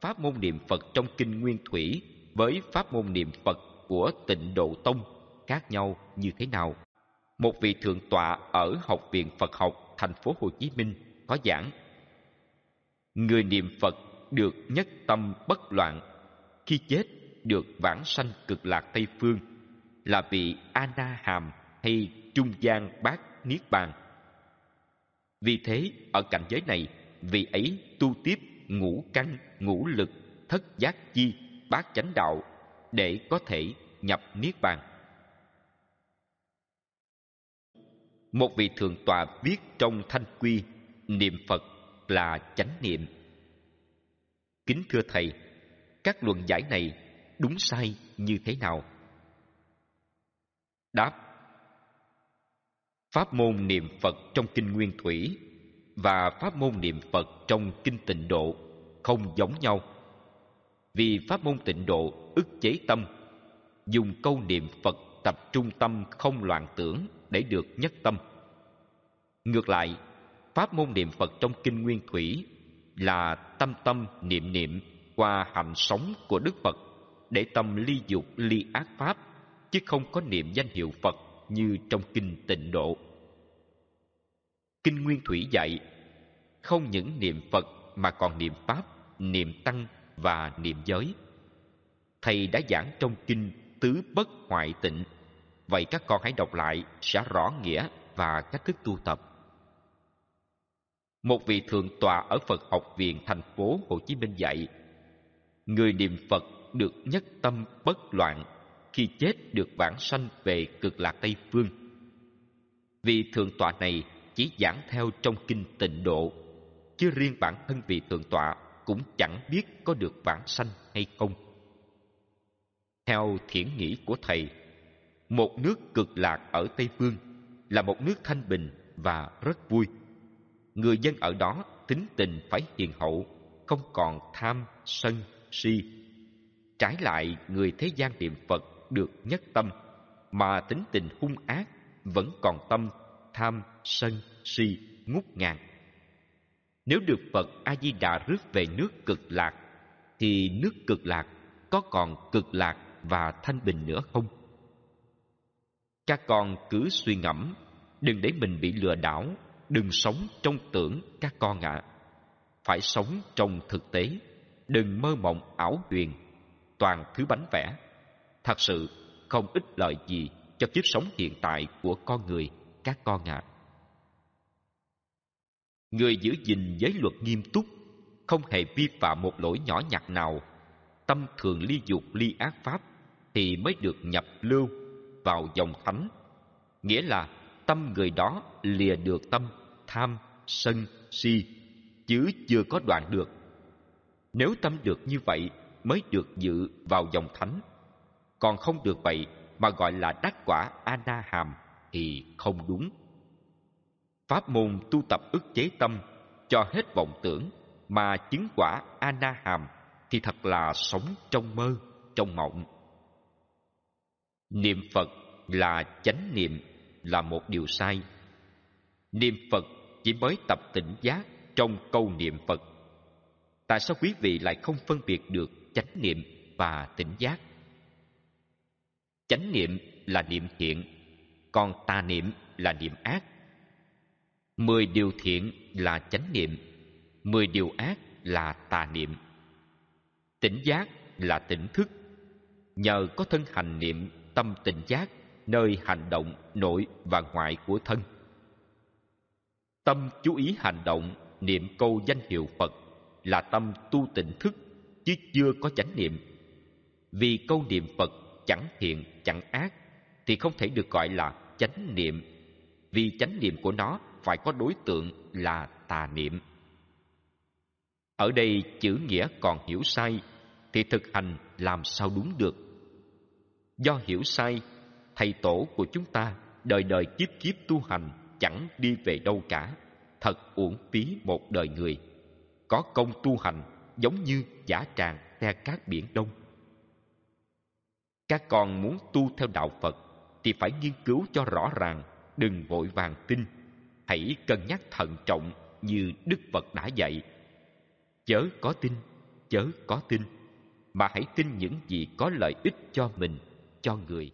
pháp môn niệm Phật trong kinh Nguyên Thủy với pháp môn niệm Phật của Tịnh Độ Tông khác nhau như thế nào? Một vị thượng tọa ở Học viện Phật học thành phố Hồ Chí Minh có giảng: Người niệm Phật được nhất tâm bất loạn, khi chết được vãng sanh cực lạc Tây phương là vị A Na Hàm hay trung gian bát niết bàn. Vì thế, ở cảnh giới này, vị ấy tu tiếp ngũ căn, ngũ lực, thất giác chi, bát chánh đạo để có thể nhập niết bàn. Một vị thượng tọa viết trong thanh quy niệm Phật là chánh niệm. Kính thưa thầy, các luận giải này đúng sai như thế nào? Đáp Pháp môn niệm Phật trong Kinh Nguyên Thủy và pháp môn niệm Phật trong Kinh Tịnh Độ không giống nhau. Vì pháp môn tịnh độ ức chế tâm, dùng câu niệm Phật tập trung tâm không loạn tưởng để được nhất tâm. Ngược lại, pháp môn niệm Phật trong Kinh Nguyên Thủy là tâm tâm niệm niệm qua hành sống của Đức Phật để tâm ly dục ly ác pháp chứ không có niệm danh hiệu Phật như trong kinh Tịnh Độ. Kinh Nguyên Thủy dạy không những niệm Phật mà còn niệm pháp, niệm tăng và niệm giới. Thầy đã giảng trong kinh Tứ Bất Hoại Tịnh. Vậy các con hãy đọc lại sẽ rõ nghĩa và cách thức tu tập. Một vị thượng tọa ở Phật học viện thành phố Hồ Chí Minh dạy Người niệm Phật được nhất tâm bất loạn Khi chết được vãng sanh về cực lạc Tây Phương Vị thượng tọa này chỉ giảng theo trong kinh tịnh độ, Chứ riêng bản thân vị thượng tọa cũng chẳng biết có được vãng sanh hay không. Theo thiển nghĩ của thầy, Một nước cực lạc ở Tây Phương Là một nước thanh bình và rất vui. Người dân ở đó tính tình phải hiền hậu, không còn tham, sân, si. Trái lại, người thế gian niệm phật được nhất tâm, mà tính tình hung ác vẫn còn tâm, tham, sân si, ngút ngàn. Nếu được phật a di đà rước về nước cực lạc, thì nước cực lạc có còn cực lạc và thanh bình nữa không? Các con cứ suy ngẫm, đừng để mình bị lừa đảo, đừng sống trong tưởng các con ạ. Phải sống trong thực tế, đừng mơ mộng ảo huyền, toàn thứ bánh vẽ. Thật sự không ích lợi gì cho kiếp sống hiện tại của con người, các con ạ người giữ gìn giới luật nghiêm túc không hề vi phạm một lỗi nhỏ nhặt nào tâm thường ly dục ly ác pháp thì mới được nhập lưu vào dòng thánh nghĩa là tâm người đó lìa được tâm tham, sân, si, chứ chưa có đoạn được. Nếu tâm được như vậy mới được dự vào dòng thánh. Còn không được vậy mà gọi là đắc quả A-na hàm thì không đúng. Pháp môn tu tập ức chế tâm cho hết vọng tưởng mà chứng quả A-na hàm thì thật là sống trong mơ, trong mộng. Niệm Phật là chánh niệm là một điều sai. Niệm Phật chỉ mới tập tỉnh giác trong câu niệm Phật. Tại sao quý vị lại không phân biệt được chánh niệm và tỉnh giác? Chánh niệm là niệm thiện, còn tà niệm là niệm ác. Mười điều thiện là chánh niệm, mười điều ác là tà niệm. Tỉnh giác là tỉnh thức. Nhờ có thân hành niệm tâm tỉnh giác nơi hành động nội và ngoại của thân Tâm chú ý hành động, niệm câu danh hiệu Phật là tâm tu tỉnh thức, chứ chưa có chánh niệm. Vì câu niệm Phật chẳng thiện chẳng ác, thì không thể được gọi là chánh niệm, vì chánh niệm của nó phải có đối tượng là tà niệm. Ở đây chữ nghĩa còn hiểu sai, thì thực hành làm sao đúng được. Do hiểu sai, thầy tổ của chúng ta đời đời kiếp kiếp tu hành chẳng đi về đâu cả thật uổng phí một đời người có công tu hành giống như giả tràng theo cát biển đông các con muốn tu theo đạo phật thì phải nghiên cứu cho rõ ràng đừng vội vàng tin hãy cân nhắc thận trọng như đức phật đã dạy. Chớ có tin, chớ có tin, mà hãy tin những gì có lợi ích cho mình, cho người.